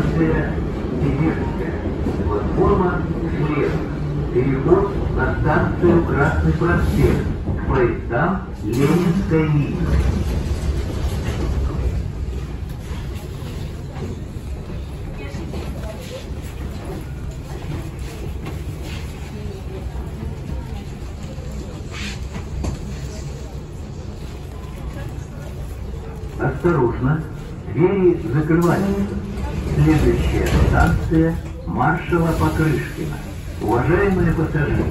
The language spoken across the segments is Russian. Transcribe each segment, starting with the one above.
Станция Сибирская. Платформа След. Переход на станцию Красный проспект. К поездам Ленинская линия. Осторожно, двери закрываются. Следующая станция маршала Покрышкина. Уважаемые пассажиры,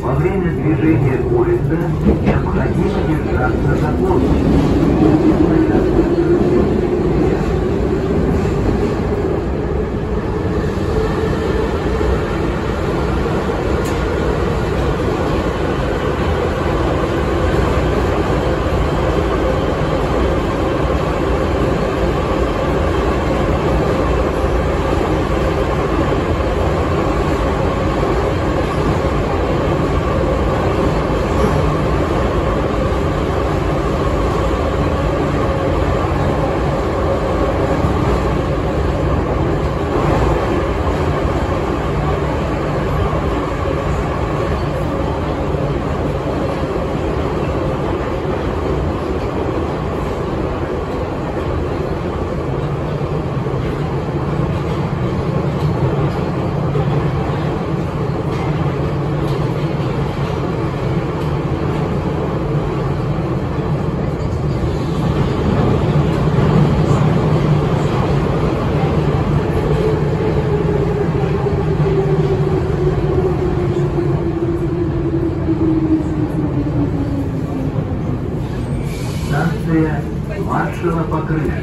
во время движения поезда необходимо держаться за корпус. Станция маршала Покрышкина.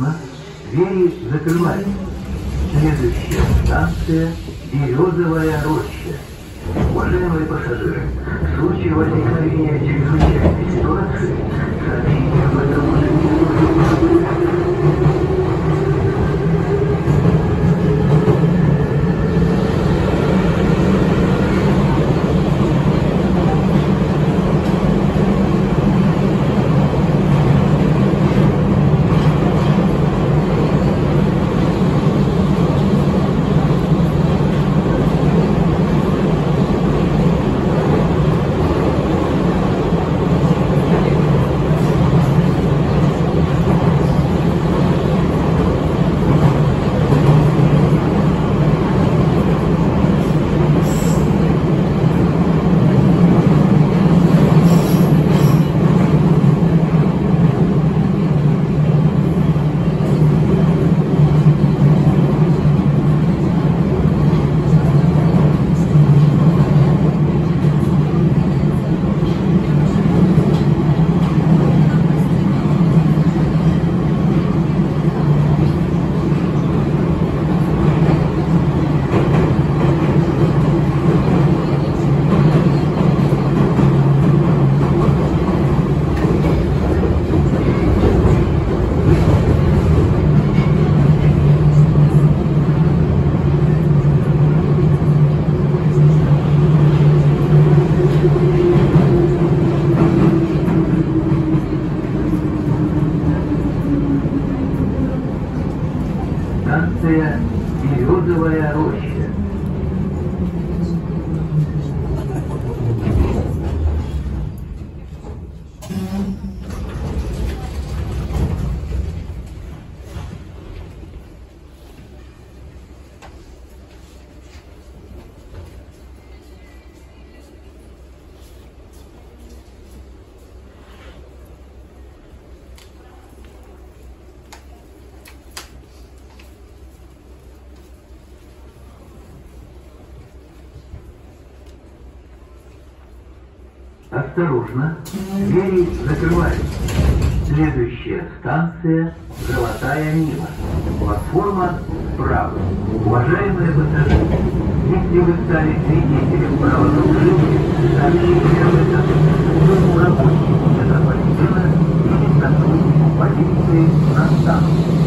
Осторожно, двери закрываются. Следующая станция Березовая роща. Уважаемые пассажиры, в случае возникновения чрезвычайной ситуации сообщите об этом уже Станция Осторожно, двери закрываются. Следующая станция Золотая Нива. Платформа справа. Уважаемые пассажиры, если вы стали свидетелем правонарушения, сообщите об этом своему работнику метрополитена или сотруднику полиции на станции.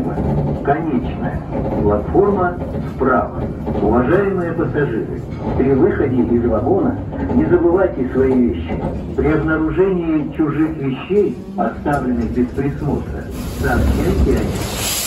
«Золотая Нива». Конечная. Платформа справа. Уважаемые пассажиры, при выходе из вагона не забывайте свои вещи. При обнаружении чужих вещей, оставленных без присмотра, сообщайте о них.